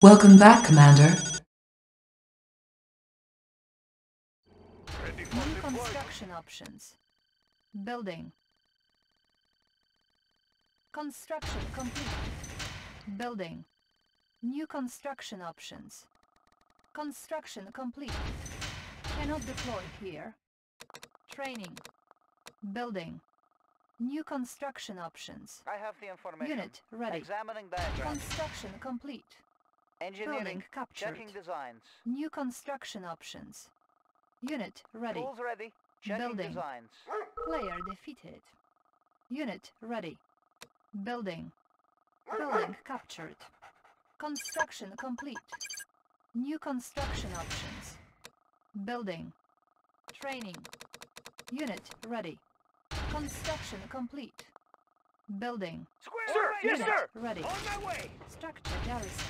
Welcome back, Commander. New construction options. Building. Construction complete. Building. New construction options. Construction complete. Cannot deploy here. Training. Building. New construction options. I have the information. Unit ready. Examining diagrams. Construction complete. Engineering. Building captured. Checking designs. New construction options. Unit ready. Tools ready. Checking Building. designs. Player defeated. Unit ready. Building. Building captured. Construction complete. New construction options. Building. Training. Unit ready. Construction complete. Building. Square Sir, yes, Unit sir. ready. On my way. Structure garrison.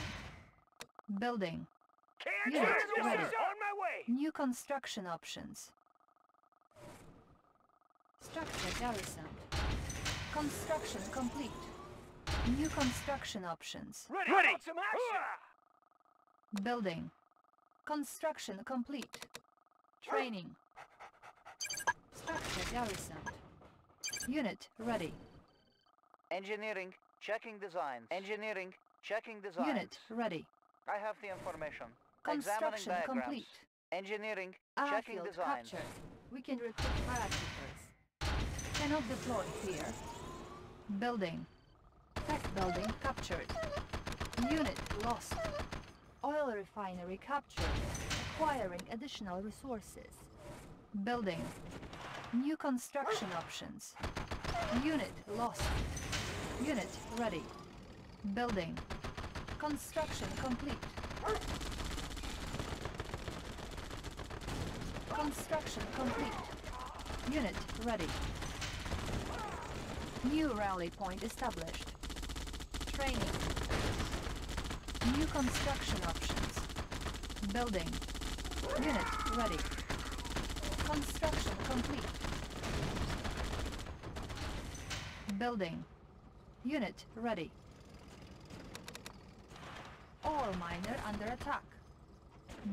Building. Can't Unit yes, ready. On my way. New construction options. Structure garrison. Construction complete. New construction options. Ready. Ready. Some action. Building. Construction complete. Training. Structure garrison. Unit ready. Engineering. Checking designs. Engineering. Checking designs. Unit ready. I have the information. Construction complete. Engineering. Checking designs. captured. We can recruit paratroopers. Cannot deploy here. Building. Tech building captured. Unit lost. Oil refinery captured. Acquiring additional resources. Building. New construction options. Unit lost. Unit ready. Building. Construction complete. Construction complete. Unit ready. New rally point established. Training. New construction options. Building. Unit ready. Construction complete. Building. Unit ready. Ore miner under attack.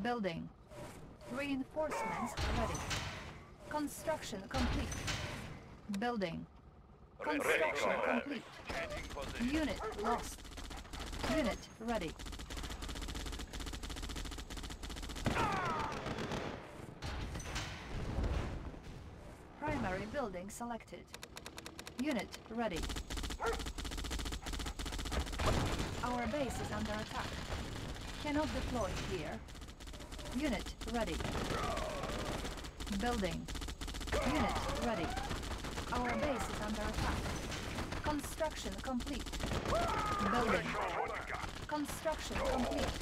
Building. Reinforcements ready. Construction complete. Building. Construction complete. Unit lost. Unit ready. Primary building selected. Unit ready. Our base is under attack. Cannot deploy here. Unit ready. Building. Unit ready. Our base is under attack. Construction complete. Building. Construction complete.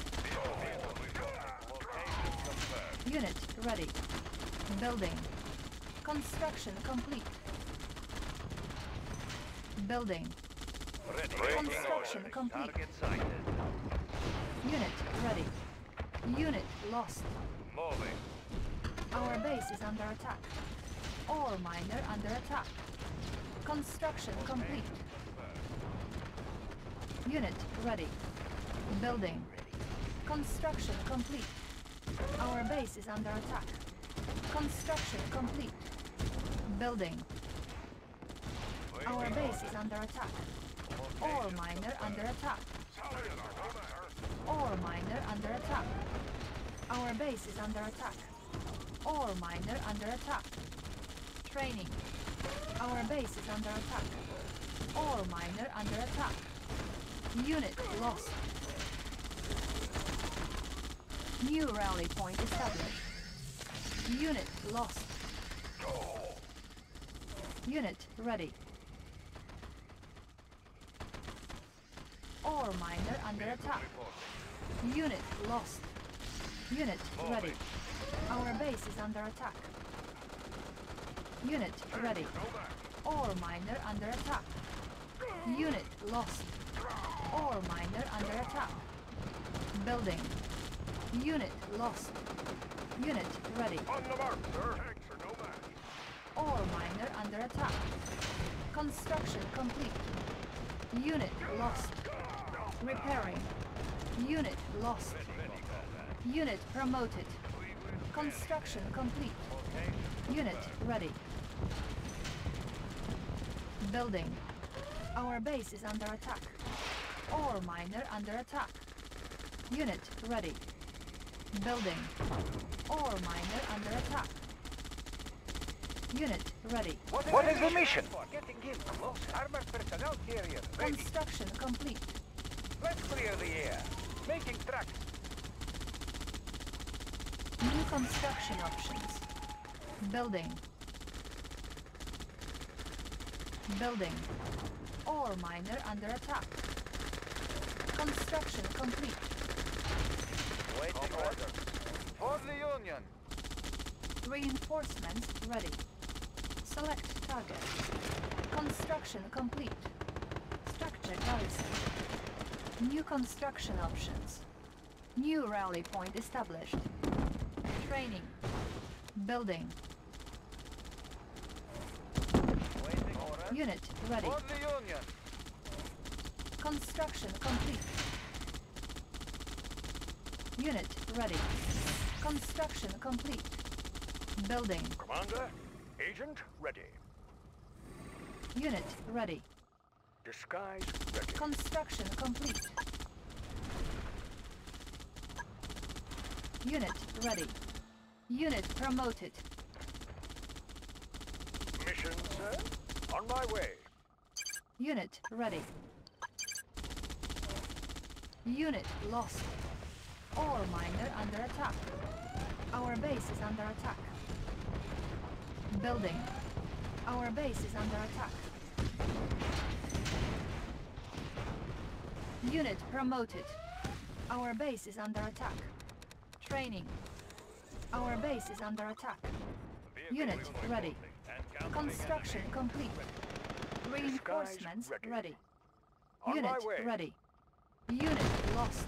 Unit ready. Building. Construction complete. Building. Ready. Construction Ready. complete. Unit ready. Unit lost. Moving. Our base is under attack. Ore miner under attack. Construction complete. Unit ready. Building. Construction complete. Our base is under attack. Construction complete. Building. Our base is under attack. Miner under attack. Ore miner under attack. Our base is under attack. Ore miner under attack. Training. Our base is under attack. Ore miner under attack. Unit lost. New rally point established. Unit lost. Unit ready. Ore miner under attack. Unit lost. Unit ready. Our base is under attack. Unit ready. Ore miner under attack. Unit lost. Ore miner under attack. Building. Unit lost. Unit ready. On the mark, sir. Tanks are no match. Ore miner under attack. Construction complete. Unit lost. Repairing. Unit lost. Unit promoted. Construction complete. Unit ready. Building. Our base is under attack. Ore miner under attack. Unit ready. Building. Ore miner under attack. Unit ready. What is the mission? Getting in close. Armored personnel carrier. Ready. Construction complete. Let's clear the air. Making tracks. New construction options. Building. Building. Ore miner under attack. Construction complete. Waiting order. For the Union. Reinforcements ready. Select target. Construction complete. Structure garrison. New construction options. New rally point established. Training. Building. Unit ready. For the Union. Construction complete. Unit ready. Construction complete. Building. Commander, agent ready. Unit ready. Disguise ready. Construction complete. Unit ready. Unit promoted. Mission, sir. On my way. Unit ready. Unit lost. Ore miner under attack. Our base is under attack. Building. Our base is under attack. Unit promoted. Our base is under attack. Training. Our base is under attack. Unit ready. Construction complete. Reinforcements ready. ready. Unit ready. Unit lost.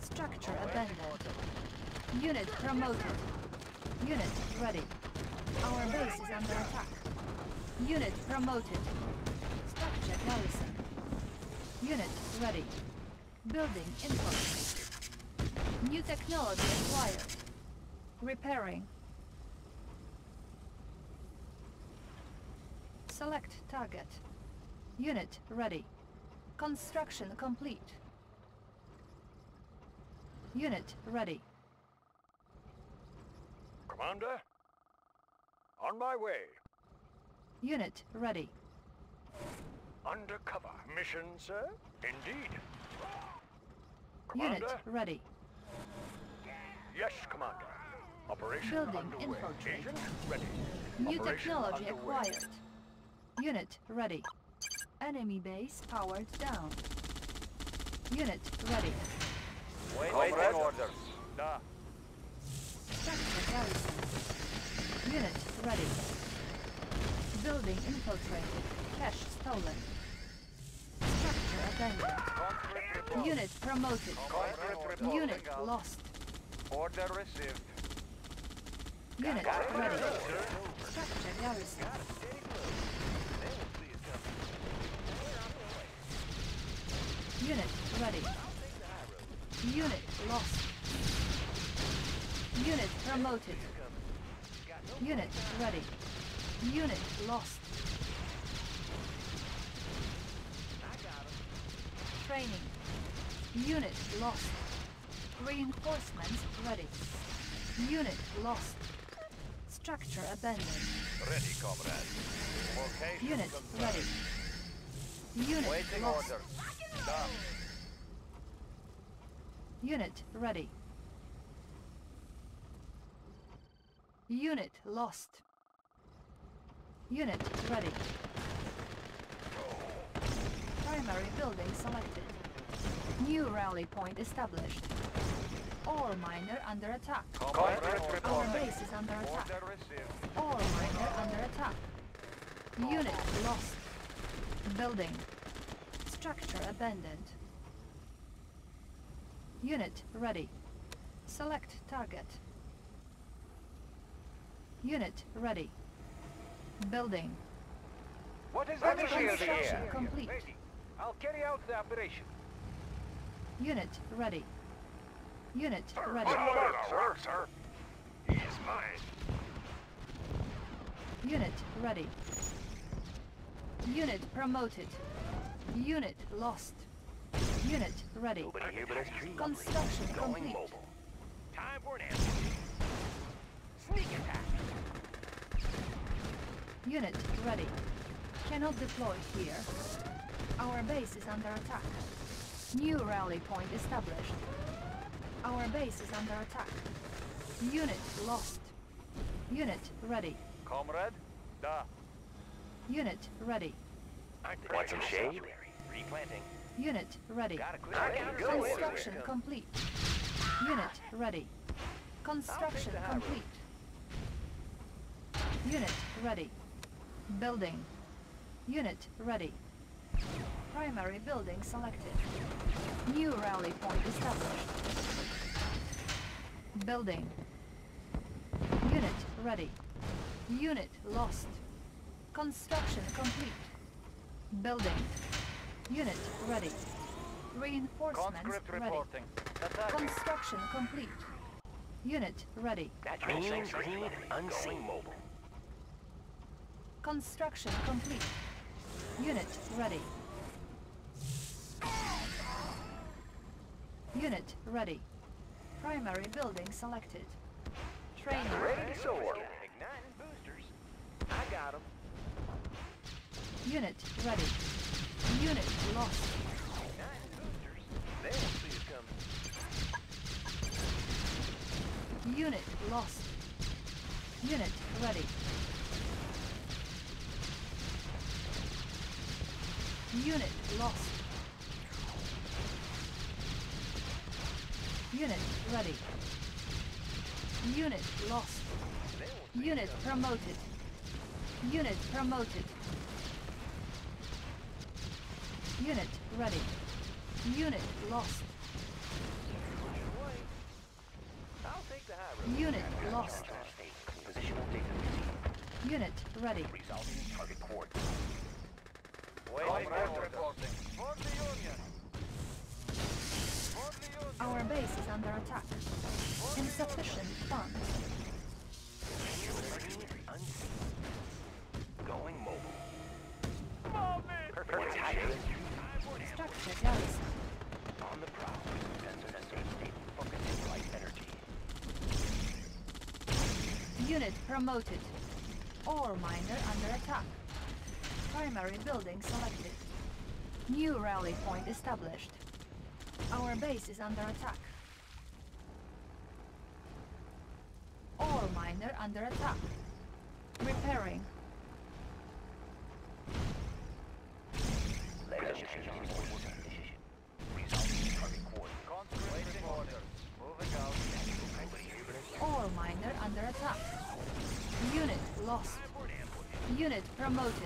Structure abandoned. Unit promoted. Unit ready. Our base is under attack. Unit promoted. Structure garrison. Unit ready. Building infantry. New technology acquired. Repairing. Select target. Unit ready. Construction complete. Unit ready. Commander, on my way. Unit ready. Undercover. Mission, sir. Indeed. Unit ready. Yes, Commander. Operation Building underway. infiltrate. Agent ready. New Operation technology underway. acquired. Unit ready. Enemy base powered down. Unit ready. Waiting orders. Da. Unit ready. Building infiltrated. Cash stolen. Structure abandoned. Conscript report. Unit promoted. Unit lost. Order received. Unit ready. Structure garrison. Unit ready. Unit lost. Unit promoted. Unit ready. Unit lost. Training. Unit lost. Reinforcements ready. Unit lost. Structure abandoned. Ready, comrade. Location Unit confirmed. ready. Unit Waiting lost. orders. Da. Unit ready. Unit lost. Unit ready. Primary building selected. New rally point established. All miner under attack. Our base is under attack. All. Miner under attack. Unit lost. Building. Structure abandoned. Unit ready. Select target. Unit ready. Building. What is that the Construction complete. Ready. I'll carry out the operation. Unit ready. Unit ready. Oh, sir, sir. He is mine. Unit ready. Unit promoted. Unit lost. Unit ready. Nobody here but us tree Construction Going complete. mobile. Time for an ambush. Sneak attack. Unit ready. Cannot deploy here. Our base is under attack. New rally point established. Our base is under attack. Unit lost. Unit ready. Comrade? Da. Unit ready. Want some shade? Replanting. Unit ready. Got a clear I can counter go somewhere. Construction complete. Unit ready. Construction the high road. complete. Unit ready. Building. Unit ready. Primary building selected. New rally point established. Building. Unit ready. Unit lost. Construction complete. Building. Unit ready. Reinforcements Conscript ready. reporting. Construction complete. Unit ready. That means green unseen mobile. Construction complete. Unit ready. Unit ready. Primary building selected. Training. Ready to soar. Igniting boosters. I got 'em. Unit ready. Unit lost. Igniting boosters. They don't see coming. Unit lost. Unit ready. Unit lost. Unit ready. Unit lost. Unit promoted. Unit promoted. Unit ready. Unit lost. I'll take the high road. Unit lost. State. Positional data received. Unit ready. Resolving target coordinates. Wait, Comrade wait, reporting. For the Union. For the Union. Our base is under attack. Insufficient funds. Green and unseen. Going mobile. Come on, man. Perfect. Structure garrison. On the prowl. Sensor sensor state. Focusing light energy. Unit promoted. Ore miner under attack. Primary building selected. New rally point established. Our base is under attack. Ore miner under attack. Repairing. Ore miner under attack. Unit lost. Unit promoted.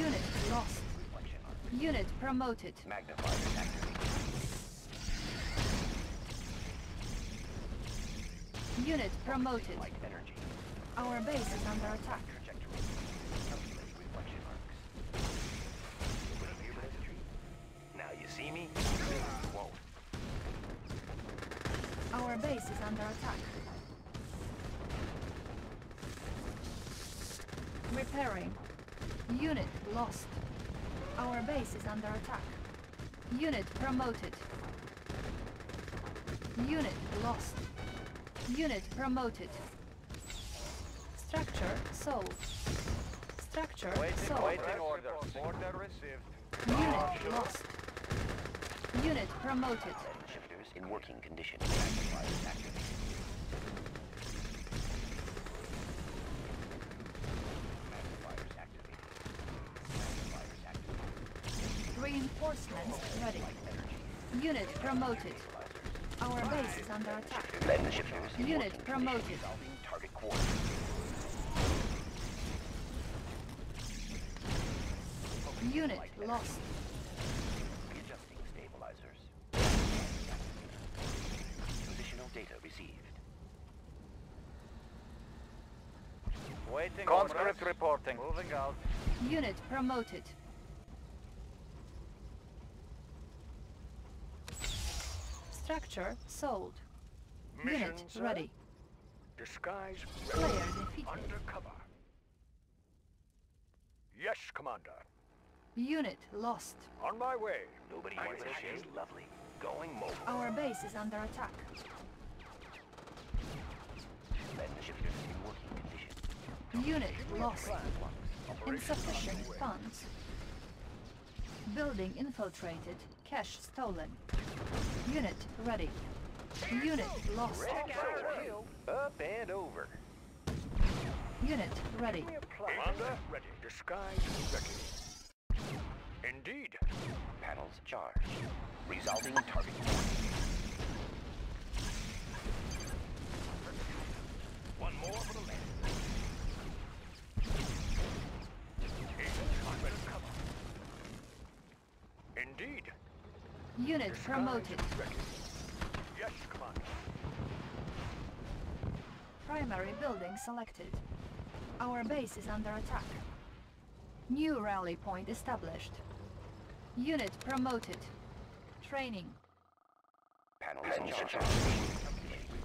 Citizen sensor state. Unit lost. Reflection. Unit promoted. Activated. Unit promoted. Energy. Our base is under attack. Trajectory. Calculating reflection arcs. Nobody here but us tree. Now you see me? You won't. Our base is under attack. Repairing. Unit lost. Our base is under attack. Unit promoted. Unit lost. Unit promoted. Structure sold. Structure Waiting, sold. waiting order. Order received. Unit lost. Unit promoted. Shifters in working condition. Activated. Magnifiers activated. Magnifiers activated. Reinforcements ready. Unit promoted. Our base is under attack. Lend shifters Unit promoted. target. Unit lost. Readjusting stabilizers. Positional data received. Waiting Conscript reporting. Moving out. Unit promoted. Structure sold. Mission, Unit sir? ready. Disguise Player ready. defeated. Undercover. Yes, Commander. Unit lost. On my way. Nobody wants a ready. shade. Lovely. Going mobile. Our base is under attack. Let the in working condition. Unit lost. Insufficient funds. Building infiltrated. Cash stolen. Unit ready. Unit lost. Up and over. Unit ready. Commander, ready. Disguise ready. Indeed. Panels charged. Resolving target coordinates. One more for the land. Agent, I'm ready. Cover. Indeed. Unit promoted. Ready. Yes, Commander. Primary building selected. Our base is under attack. New rally point established. Unit promoted. Training. Panels.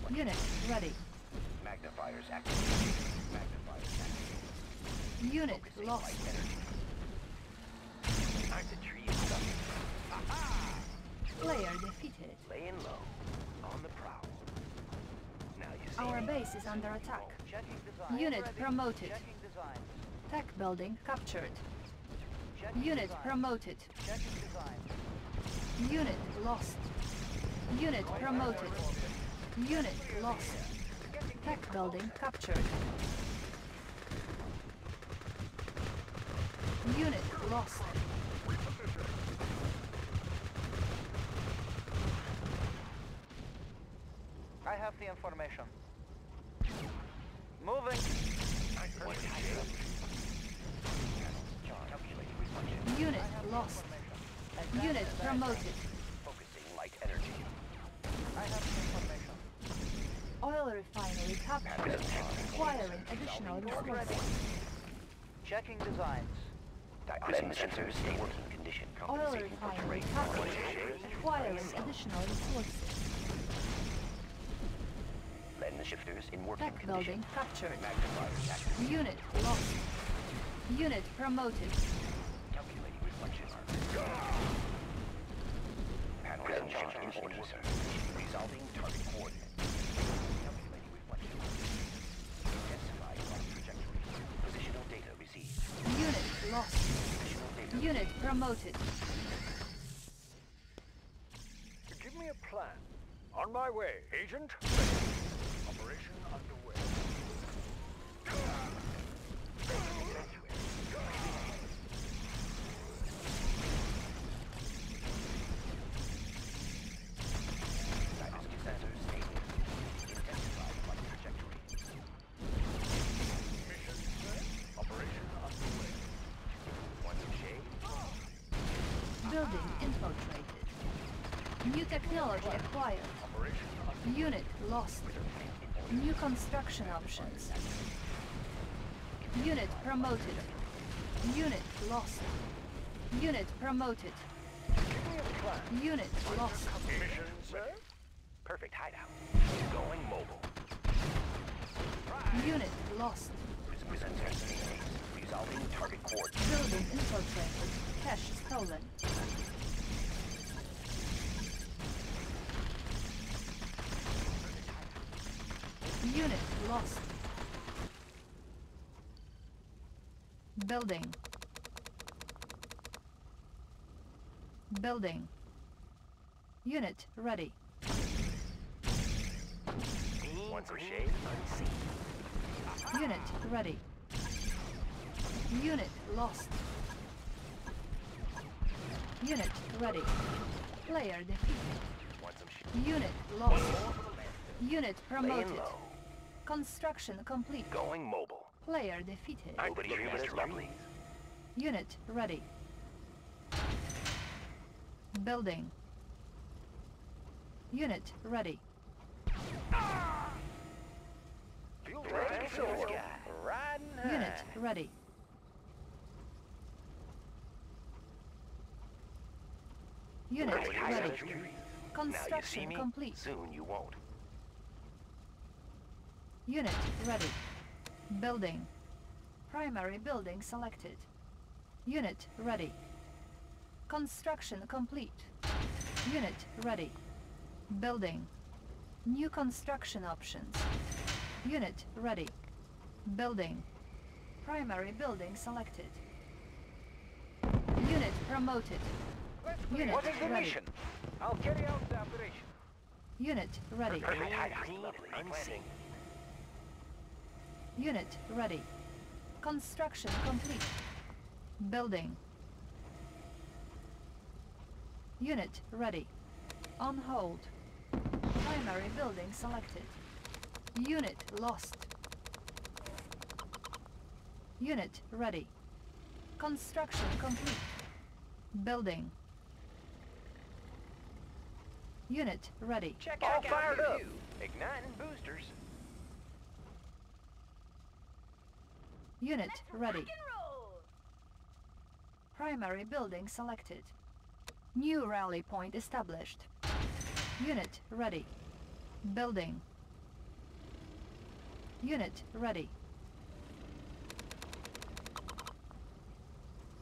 Unit ready. Magnifiers activated. Magnifiers activated. Unit Focusing lost. light energy. Time to tree is done. Player defeated. Laying low. On the prowl. Now you see Our me. base is under attack. Unit Ready. promoted. Tech building captured. Checking Unit design. promoted. Unit lost. Unit promoted. Unit lost. Tech building captured. Unit lost. I the information. Moving. Unit lost. Unit promoted. Focusing light energy. I have the information. Oil refinery captured. Acquiring additional resources. Checking designs. Diagnosing sensors in working condition. Oil refinery terrain. captured. Acquiring additional resources. Shifters in working Tech condition. building captured. Magnifiers activated. Unit lost. Unit promoted. Calculating reflection arc. Panels in in order, sir. Resolving target coordinates. Calculating reflection arc. Intensifying light trajectory. Positional data received. Unit lost. Positional data. Unit promoted. Give me a plan. On my way. Agent, technology acquired. Unit lost. New construction options. Unit promoted. Unit lost. Unit promoted. Give me a plan. Unit lost. Mission set. Perfect hideout. Going mobile. Unit lost. Sensors. Resolving target coordinates. Building infiltrated. Cash stolen. Unit lost. Building. Building. Unit ready. Want some shade? Unseen. Unit ready. Unit lost. Unit ready. Player defeated. Want some shade? Unit lost. Unit promoted. Low. Construction complete. Going mobile. Player defeated. Nobody here but is lovely. Unit ready. Building. Unit ready. Feel Right ready. in the sky. Riding high. Unit ready. Unit ready. hideout. Now you see Construction me? complete. Soon you won't. Unit ready. Building. Primary building selected. Unit ready. Construction complete. Unit ready. Building. New construction options. Unit ready. Building. Primary building selected. Unit promoted. Unit What is the ready. mission? I'll carry out the operation. Unit ready. Perfect hiding. Green Lovely unseen. planting. Unit ready. Construction complete. Building. Unit ready. On hold. Primary building selected. Unit lost. Unit ready. Construction complete. Building. Unit ready. Check All out fired up. Igniting boosters. Unit ready. Primary building selected. New rally point established. Unit ready. Building. Unit ready.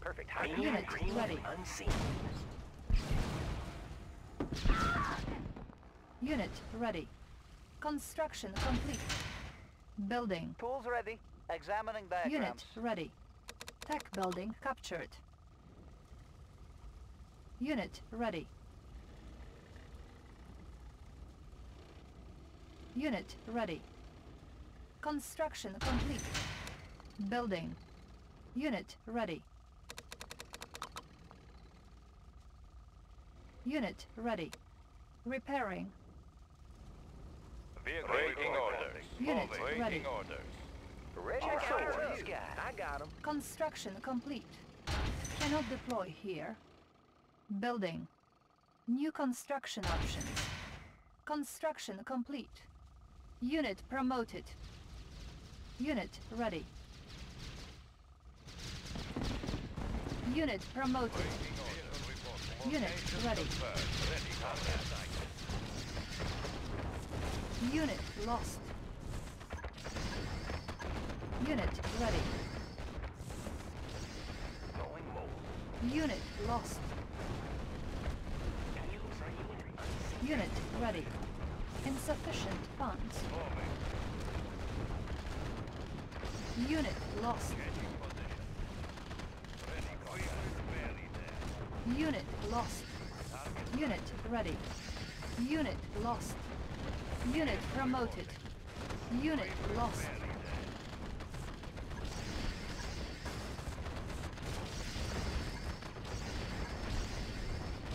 Perfect hiding. Unit Green ready. unseen. Unit ready. Construction complete. Building. Tools ready. Examining Unit ready. Tech building captured. Unit ready. Unit ready. Construction complete. Building. Unit ready. Unit ready. Repairing. Vehicle Waiting orders. Unit ready. orders. Ready Check for out oh, orders. these guys. I got 'em. Construction complete. Cannot deploy here. Building. New construction options. Construction complete. Unit promoted. Unit ready. Unit promoted. Unit ready. Unit lost. Unit ready. Going mobile. Unit lost. Unit ready. Insufficient funds. Unit lost. Unit lost. Unit ready. Unit lost. Unit promoted. Unit lost.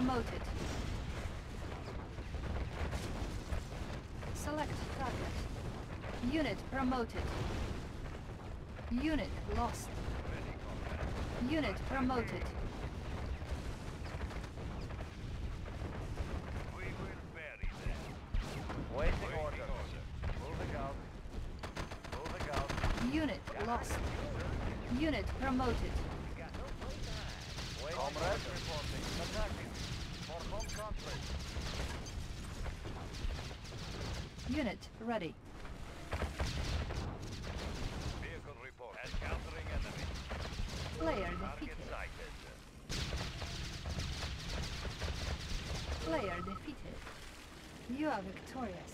Promoted. Select target. Unit promoted. Unit lost. Unit promoted. Waiting orders. Moving out. Moving out. Unit lost. Unit promoted. Comrades Unit ready. Vehicle report. Encountering enemy. Player defeated. Player defeated. You are victorious.